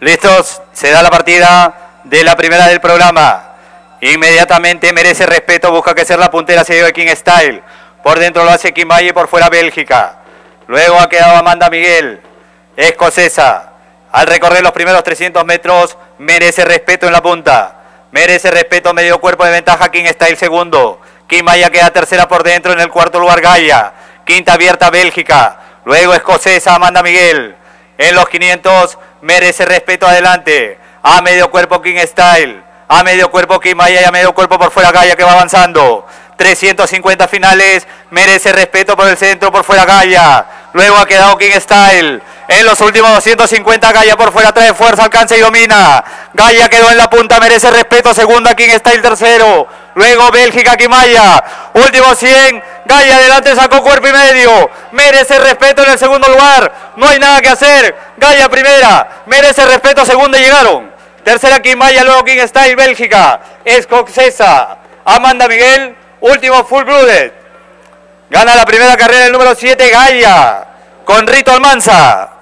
Listos, se da la partida de la primera del programa. Inmediatamente merece respeto, busca que ser la puntera, se dio King Style. Por dentro lo hace Kimay y por fuera Bélgica. Luego ha quedado Amanda Miguel, escocesa. Al recorrer los primeros 300 metros, merece respeto en la punta. Merece respeto, medio cuerpo de ventaja, King Style segundo. Kimaya queda tercera por dentro, en el cuarto lugar Gaia. Quinta abierta Bélgica. Luego escocesa Amanda Miguel. En los 500 merece respeto adelante. A medio cuerpo King Style. A medio cuerpo Kimaya y a medio cuerpo por fuera Gaia que va avanzando. 350 finales. Merece respeto por el centro, por fuera Gaia. Luego ha quedado King Style. En los últimos 250 Gaia por fuera trae fuerza, alcanza y domina. Gaia quedó en la punta, merece respeto. Segunda King Style tercero. Luego Bélgica Kimaya. Último 100. Gaia adelante sacó cuerpo y medio. Merece respeto en el segundo lugar. No hay nada que hacer. Gaia primera. Merece respeto. Segunda llegaron. Tercera Kimaya. Luego King Style Bélgica. Escocesa. Amanda Miguel. Último Full Blooded. Gana la primera carrera el número 7 Gaia. Con Rito Almanza.